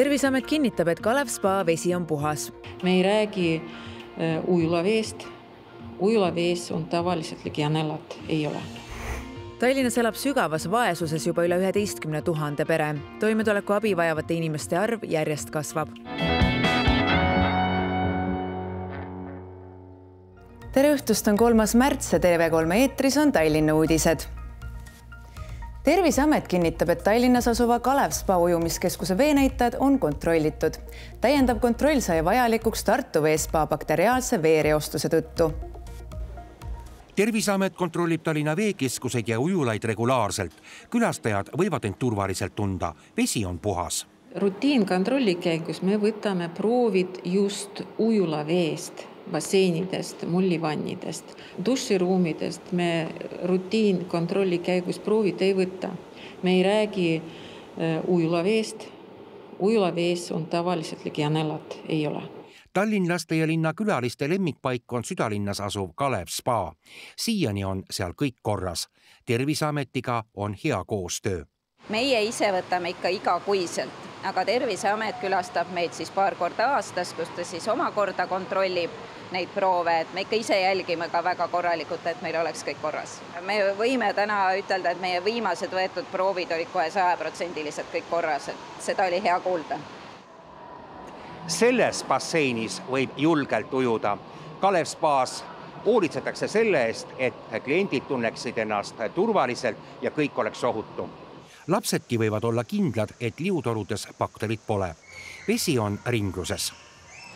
terviseamet kinnitab, et Kalev spa vesi on puhas. me ei räägi äh, ujulaveest. ujulavees on tavaliselt legionellat, ei ole Tallinnas elab sügavas vaesuses juba üle üheteistkümne tuhande pere. toimetulekuabi vajavate inimeste arv järjest kasvab. tere õhtust, on kolmas märts ja TV3 eetris on Tallinna uudised terviseamet kinnitab, et Tallinnas asuva Kalev spa ujumiskeskuse veenäitajad on kontrollitud. täiendav kontroll sai vajalikuks Tartu veespa bakteriaalse veereostuse tõttu terviseamet kontrollib Tallinna veekeskuseid ja ujulaid regulaarselt. külastajad võivad end turvaliselt tunda, vesi on puhas. rutiinkontrolli käigus me võtame proovid just ujulaveest, basseinidest, mullivannidest, duširuumidest me rutiinkontrolli käigus proovid ei võta. me ei räägi äh, ujulaveest. ujulavees on tavaliselt legionellat, ei ole tallinlaste ja linna külaliste lemmikpaik on südalinnas asuv Kalev spa. siiani on seal kõik korras. terviseametiga on hea koostöö. meie ise võtame ikka igakuiselt, aga Terviseamet külastab meid siis paar korda aastas, kus ta siis omakorda kontrollib neid proove, et me ikka ise jälgime ka väga korralikult, et meil oleks kõik korras. me võime täna ütelda, et meie viimased võetud proovid olid kohe sajaprotsendiliselt kõik korras, et seda oli hea kuulda selles basseinis võib julgelt ujuda. Kalev spaas hoolitsetakse selle eest, et kliendid tunneksid ennast turvaliselt ja kõik oleks ohutu. Lapsedki võivad olla kindlad, et liutorudes bakterit pole. vesi on ringluses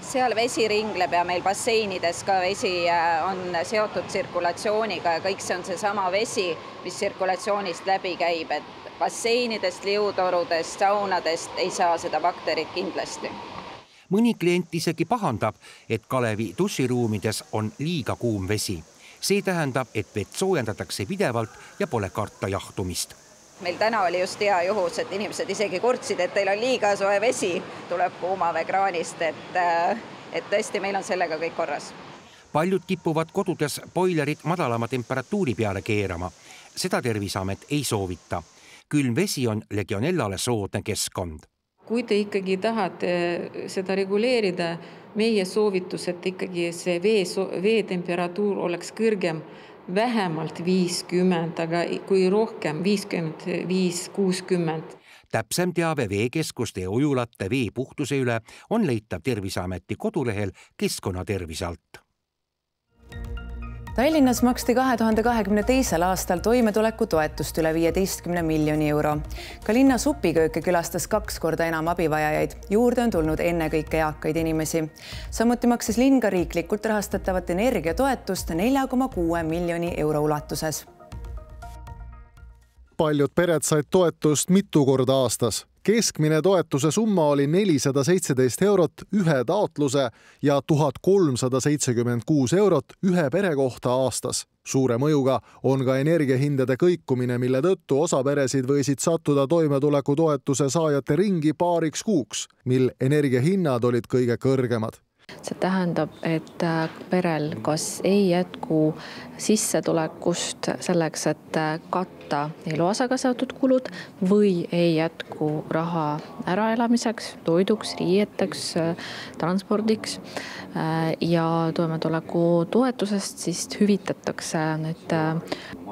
seal vesi ringleb ja meil basseinides ka vesi äh, on seotud tsirkulatsiooniga ja kõik see on seesama vesi, mis tsirkulatsioonist läbi käib, et basseinidest, liutorudest, saunadest ei saa seda bakterit kindlasti mõni klient isegi pahandab, et Kalevi duširuumides on liiga kuum vesi. see tähendab, et vett soojendatakse pidevalt ja pole karta jahtumist meil täna oli just hea juhus, et inimesed isegi kurtsid, et teil on liiga soe vesi, tuleb kuumaveekraanist, et, äh, et tõesti, meil on sellega kõik korras. paljud kipuvad kodudes boilerit madalama temperatuuri peale keerama. seda Terviseamet ei soovita. külm vesi on legionellale soodne keskkond kui te ikkagi tahate seda reguleerida, meie soovitus, et ikkagi see vee, vee temperatuur oleks kõrgem, vähemalt viiskümmend, aga kui rohkem, viiskümmend viis, kuuskümmend. Täpsem teave veekeskuste ja ujulate vee puhtuse üle on leitav Terviseameti kodulehel Keskkonnatervise alt Tallinnas maksti kahe tuhande kahekümne teisel aastal toimetulekutoetust üle viieteistkümne miljoni euro. ka linna supikööke külastas kaks korda enam abivajajaid. juurde on tulnud ennekõike eakaid inimesi. samuti maksis linn ka riiklikult rahastatavat energiatoetust nelja koma kuue miljoni euro ulatuses. paljud pered said toetust mitu korda aastas keskmine toetuse summa oli nelisada seitseteist eurot ühe taotluse ja tuhat kolmsada seitsekümmend kuus eurot ühe pere kohta aastas. suure mõjuga on ka energiahindade kõikumine, mille tõttu osa peresid võisid sattuda toimetulekutoetuse saajate ringi paariks kuuks, mil energiahinnad olid kõige kõrgemad see tähendab, et äh, perel kas ei jätku sissetulekust selleks, et äh, katta eluasaga seotud kulud või ei jätku raha äraelamiseks, toiduks, riieteks, äh, transpordiks. ja toimetulekutoetusest siis hüvitatakse need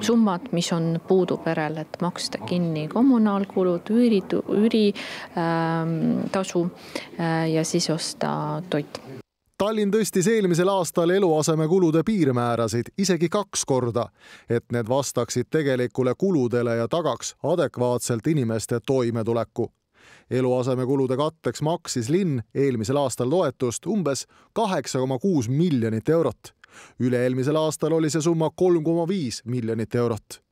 summad, mis on puudu perel, et maksta kinni kommunaalkulud, üüri, üüritasu ähm, ja siis osta toit Tallinn tõstis eelmisel aastal eluasemekulude piirmäärasid isegi kaks korda, et need vastaksid tegelikule kuludele ja tagaks adekvaatselt inimeste toimetuleku. eluasemekulude katteks maksis linn eelmisel aastal toetust umbes kaheksa koma kuus miljonit eurot. üle-eelmisel aastal oli see summa kolm koma viis miljonit eurot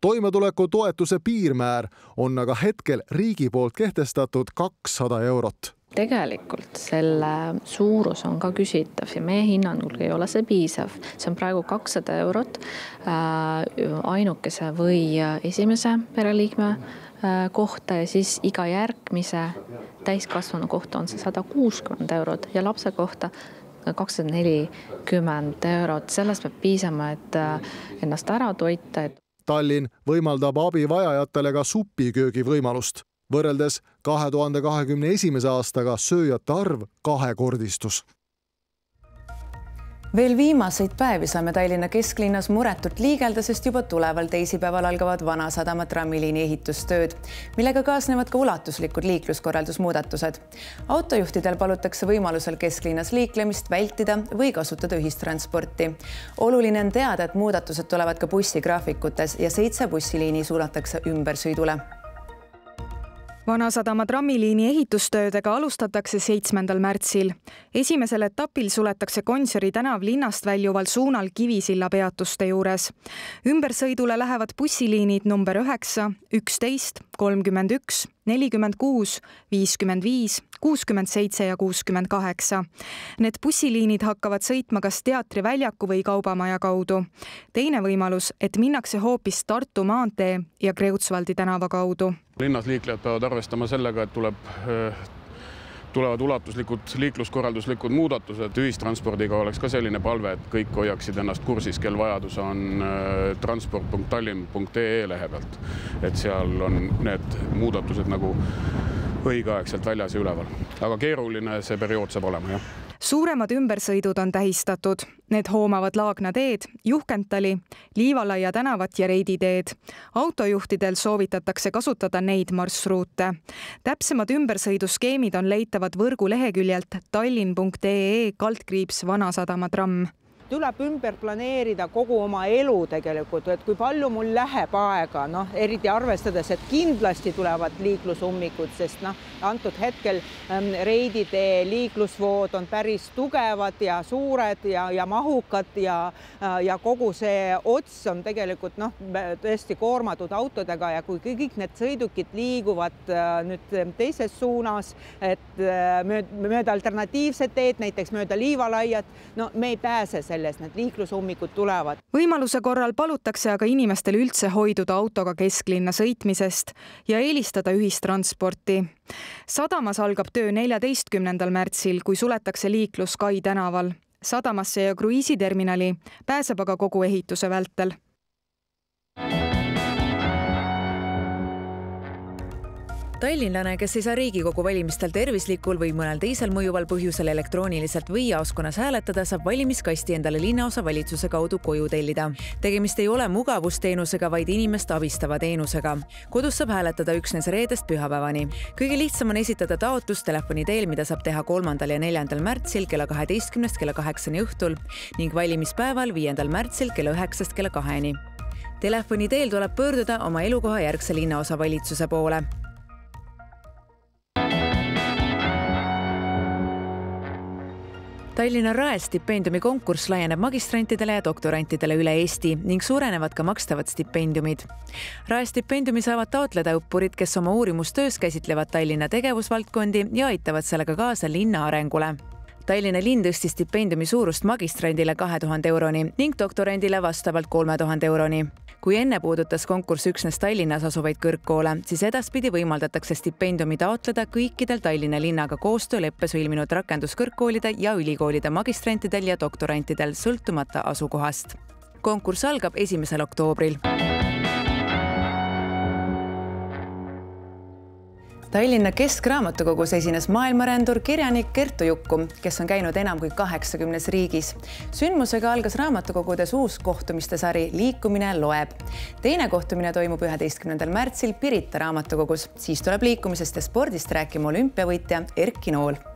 toimetulekutoetuse piirmäär on aga hetkel riigi poolt kehtestatud kakssada eurot tegelikult selle suurus on ka küsitav ja meie hinnangul ei ole see piisav. see on praegu kakssada eurot äh, ainukese või esimese pereliikme äh, kohta ja siis iga järgmise täiskasvanu kohta on see sada kuuskümmend eurot ja lapse kohta kakssada nelikümmend eurot, sellest peab piisama, et äh, ennast ära toita, et Tallinn võimaldab abivajajatele ka supiköögi võimalust võrreldes kahe tuhande kahekümne esimese aastaga sööjate arv kahekordistus veel viimaseid päevi saame Tallinna kesklinnas muretult liigelda, sest juba tuleval teisipäeval algavad Vanasadama trammiliini ehitustööd, millega kaasnevad ka ulatuslikud liikluskorraldusmuudatused. autojuhtidel palutakse võimalusel kesklinnas liiklemist vältida või kasutada ühistransporti. oluline on teada, et muudatused tulevad ka bussigraafikutes ja seitse bussiliini suunatakse ümbersõidule Vanasadama trammiliini ehitustöödega alustatakse seitsmendal märtsil. esimesel etapil suletakse Gonsiori tänav linnast väljuval suunal Kivisilla peatuste juures. ümbersõidule lähevad bussiliinid number üheksa, üksteist, kolmkümmend üks, nelikümmend kuus, viiskümmend viis, kuuskümmend seitse ja kuuskümmend kaheksa. Need bussiliinid hakkavad sõitma kas Teatri väljaku või Kaubamaja kaudu. teine võimalus, et minnakse hoopis Tartu maantee ja Kreutzwaldi tänava kaudu linnas liiklejad peavad arvestama sellega, et tuleb tulevad ulatuslikud liikluskorralduslikud muudatused, ühistranspordiga oleks ka selline palve, et kõik hoiaksid ennast kursis, kel vajadus on eh, transport.tallinn.ee lehe pealt. et seal on need muudatused nagu õigeaegselt väljas ja üleval, aga keeruline see periood saab olema, jah suuremad ümbersõidud on tähistatud, need hoomavad Laagna teed, Juhkentali, Liivalaia tänavat ja Reidi teed. autojuhtidel soovitatakse kasutada neid marsruute. täpsemad ümbersõiduskeemid on leitavad võrgu leheküljelt tallinn.ee kaldkriips Vanasadama tramm tuleb ümber planeerida kogu oma elu tegelikult, et kui palju mul läheb aega, noh, eriti arvestades, et kindlasti tulevad liiklusummikud, sest noh, antud hetkel ähm, Reidi tee liiklusvood on päris tugevad ja suured ja, ja mahukad ja äh,, ja kogu see ots on tegelikult noh, tõesti koormatud autodega ja kui kõik need sõidukid liiguvad äh, nüüd teises suunas, et äh, mööda alternatiivset teed, näiteks mööda Liivalaiat, no me ei pääse selle sellest need liiklusummikud tulevad. võimaluse korral palutakse aga inimestel üldse hoiduda autoga kesklinna sõitmisest ja eelistada ühistransporti. sadamas algab töö neljateistkümnendal märtsil, kui suletakse liiklus Kai tänaval. sadamasse ja kruiisiterminali pääseb aga kogu ehituse vältel tallinlane, kes ei saa Riigikogu valimistel tervislikul või mõnel teisel mõjuval põhjusel elektrooniliselt või jaoskonnas hääletada, saab valimiskasti endale linnaosa valitsuse kaudu koju tellida. tegemist ei ole mugavusteenusega, vaid inimest abistava teenusega. kodus saab hääletada üksnes reedest pühapäevani. kõige lihtsam on esitada taotlus telefoni teel, mida saab teha kolmandal ja neljandal märtsil kella kaheteistkümnest kella kaheksani õhtul ning valimispäeval, viiendal märtsil kella üheksast kella kaheni telefoni teel tuleb pöörduda oma elukoha järgse linnaosa valitsuse poole Tallinna Rae stipendiumi konkurss laieneb magistrantidele ja doktorantidele üle Eesti ning suurenevad ka makstavad stipendiumid. Rae stipendiumi saavad taotleda õppurid, kes oma uurimustöös käsitlevad Tallinna tegevusvaldkondi ja aitavad sellega kaasa linna arengule. Tallinna linn tõstis stipendiumi suurust magistrandile kahe tuhande euroni ning doktorandile vastavalt kolme tuhande euroni kui enne puudutas konkurss üksnes Tallinnas asuvaid kõrgkoole, siis edaspidi võimaldatakse stipendiumi taotleda kõikidel Tallinna linnaga koostööleppe sõlminud rakenduskõrgkoolide ja ülikoolide magistrantidel ja doktorantidel sõltumata asukohast. konkurss algab esimesel oktoobril Tallinna Keskraamatukogus esines maailmarändur, kirjanik Kertu Jukkum, kes on käinud enam kui kaheksakümnes riigis. sündmusega algas raamatukogudes uus kohtumiste sari Liikumine loeb. teine kohtumine toimub üheteistkümnendal märtsil Pirita raamatukogus, siis tuleb liikumisest ja spordist rääkima olümpiavõitja Erki Nool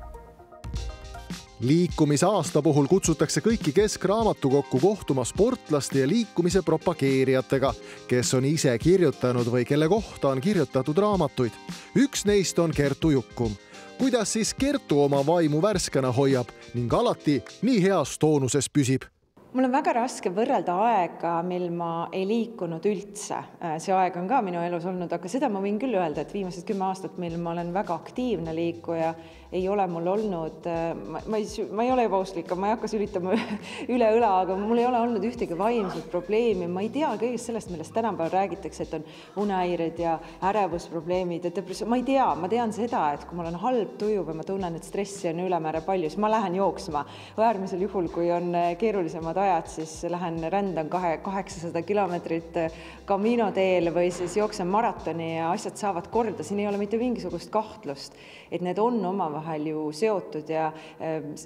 liikumisaasta puhul kutsutakse kõiki Keskraamatukokku kohtuma sportlaste ja liikumise propageerijatega, kes on ise kirjutanud või kelle kohta on kirjutatud raamatuid. üks neist on Kertu Jukkum. kuidas siis Kertu oma vaimu värskena hoiab ning alati nii heas toonuses püsib mul on väga raske võrrelda aega, mil ma ei liikunud üldse. see aeg on ka minu elus olnud, aga seda ma võin küll öelda, et viimased kümme aastat, mil ma olen väga aktiivne liikuja ei ole mul olnud, äh, ma, ma ei, ma ei ole ebausklik, ma ei hakka sülitama üle õla, aga mul ei ole olnud ühtegi vaimset probleemi, ma ei tea kõigest sellest, millest tänapäeval räägitakse, et on unehäired ja ärevusprobleemid. Ja depressioon, ma ei tea, ma tean seda, et kui mul on halb tuju või ma tunnen, et stressi on ülemäära palju, siis ma lähen jooksma. äärmisel juhul, kui on äh, keerulisemad vajad, siis lähen rändan kahe, kaheksasada kilomeetrit Camino teel või siis jooksen maratoni ja asjad saavad korda, siin ei ole mitte mingisugust kahtlust, et need on omavahel ju seotud ja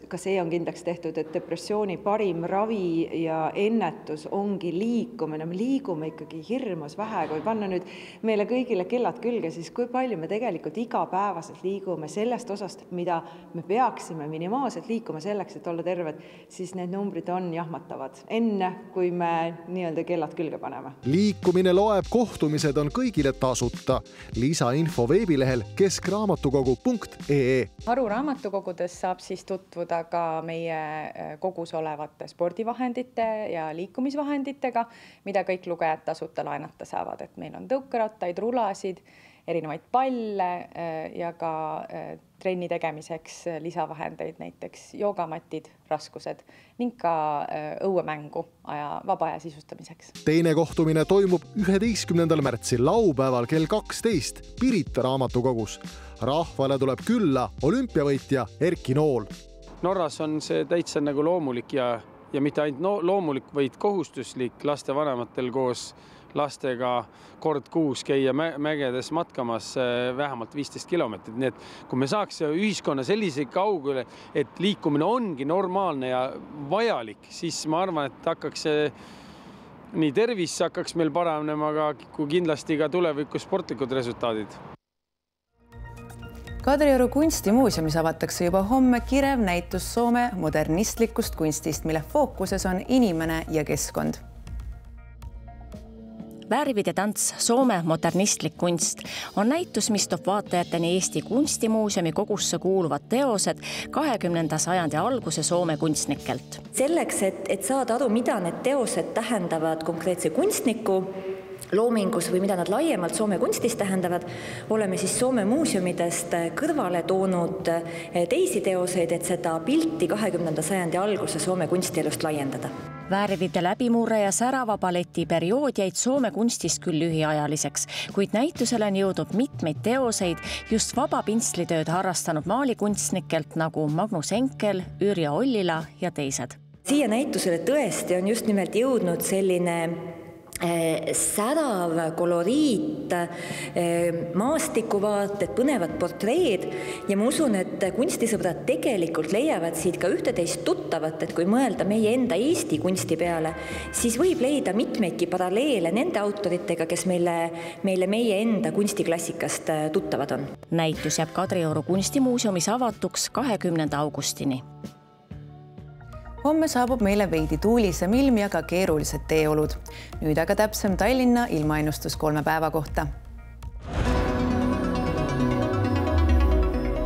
ka see on kindlaks tehtud, et depressiooni parim ravi ja ennetus ongi liikumine, me liigume ikkagi hirmus vähe, kui panna nüüd meile kõigile kellad külge, siis kui palju me tegelikult igapäevaselt liigume sellest osast, mida me peaksime minimaalselt liikuma selleks, et olla terved, siis need numbrid on jahmatavad, enne kui me nii-öelda kellad külge paneme. liikumine loeb, kohtumised on kõigile tasuta. lisainfo veebilehel keskraamatukogu.ee. Haru raamatukogudes saab siis tutvuda ka meie äh, kogus olevate spordivahendite ja liikumisvahenditega, mida kõik lugejad tasuta laenata saavad, et meil on tõukerattaid, rulasid erinevaid palle äh, ja ka äh, trenni tegemiseks äh, lisavahendeid, näiteks joogamatid, raskused ning ka õuemängu aja, vaba aja sisustamiseks. teine kohtumine toimub üheteistkümnendal märtsil laupäeval kell kaksteist Pirita raamatukogus. rahvale tuleb külla olümpiavõitja Erki Nool. Norras on see täitsa nagu loomulik ja, ja mitte ainult no, loomulik, vaid kohustuslik lastevanematel koos lastega kord kuus käia mägedes matkamas äh, vähemalt viisteist kilomeetrit, nii et kui me saaks ühiskonna sellise kaugele, et liikumine ongi normaalne ja vajalik, siis ma arvan, et hakkaks nii tervis hakkaks meil paranema, aga kui kindlasti ka tulevikus sportlikud resultaadid. Kadrioru kunstimuuseumis avatakse juba homme kirev näitus Soome modernistlikust kunstist, mille fookuses on inimene ja keskkond värvide tants, Soome modernistlik kunst on näitus, mis toob vaatajateni Eesti Kunstimuuseumi kogusse kuuluvad teosed kahekümnenda sajandi alguse Soome kunstnikelt. selleks, et, et saada aru, mida need teosed tähendavad konkreetse kunstniku loomingus või mida nad laiemalt Soome kunstis tähendavad, oleme siis Soome muuseumidest kõrvale toonud teisi teoseid, et seda pilti kahekümnenda sajandi alguse Soome kunstielust laiendada. Värvide läbimurre ja särava balleti periood jäid Soome kunstis küll lühiajaliseks, kuid näitusele on jõudnud mitmeid teoseid just vaba pintslitööd harrastanud maalikunstnikelt nagu Magnus Enkel, Ürja Ollila ja teised. siia näitusele tõesti on just nimelt jõudnud selline särav koloriit, eh, maastikuvaated, põnevad portreed ja ma usun, et kunstisõbrad tegelikult leiavad siit ka ühte-teist tuttavat, et kui mõelda meie enda Eesti kunsti peale, siis võib leida mitmeidki paralleele nende autoritega, kes meile, meile meie enda kunstiklassikast eh, tuttavad on. näitus jääb Kadrioru kunstimuuseumis avatuks kahekümnenda augustini homme saabub meile veidi tuulisem ilm ja ka keerulised teeolud. nüüd aga täpsem Tallinna ilmaennustus kolme päeva kohta.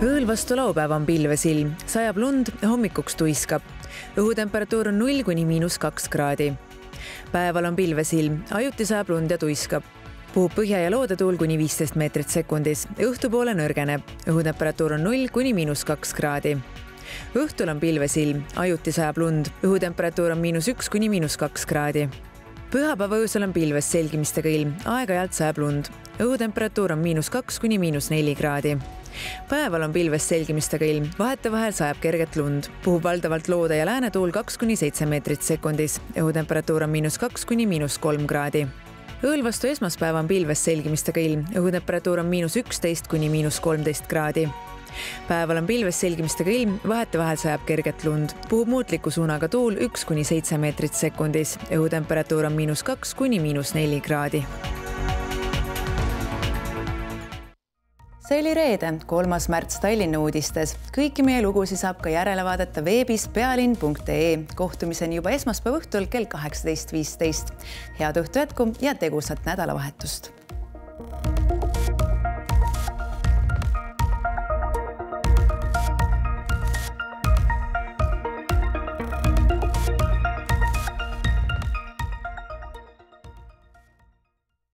ööl vastu laupäeva on pilves ilm, sajab lund, hommikuks tuiskab. õhutemperatuur on null kuni miinus kaks kraadi. päeval on pilves ilm, ajuti sajab lund ja tuiskab puhub põhja ja loodetuul kuni viisteist meetrit sekundis, õhtupoole nõrgeneb, õhutemperatuur on null kuni miinus kaks kraadi õhtul on pilves ilm, ajuti sajab lund, õhutemperatuur on miinus üks kuni miinus kaks kraadi. pühapäeva öösel on pilves selgimistega ilm, aeg-ajalt sajab lund, õhutemperatuur on miinus kaks kuni miinus neli kraadi. Päeval on pilves selgimistega ilm, vahetevahel sajab kerget lund, puhub valdavalt loode ja läänetuul kaks kuni seitse meetrit sekundis, õhutemperatuur on miinus kaks kuni miinus kolm kraadi. Õõl vastu esmaspäeva on pilves selgimistega ilm, õhutemperatuur on miinus üksteist kuni miinus kolmteist kraadi päeval on pilves selgimistega ilm, vahetevahel sajab kerget lund, puhub muutliku suunaga tuul üks kuni seitse meetrit sekundis, õhutemperatuur on miinus kaks kuni miinus neli kraadi see oli reede, kolmas märts Tallinna uudistes. kõiki meie lugusid saab ka järele vaadata veebis pealinn.ee. kohtumiseni juba esmaspäeva õhtul kell kaheksateist viisteist. head õhtu jätku ja tegusat nädalavahetust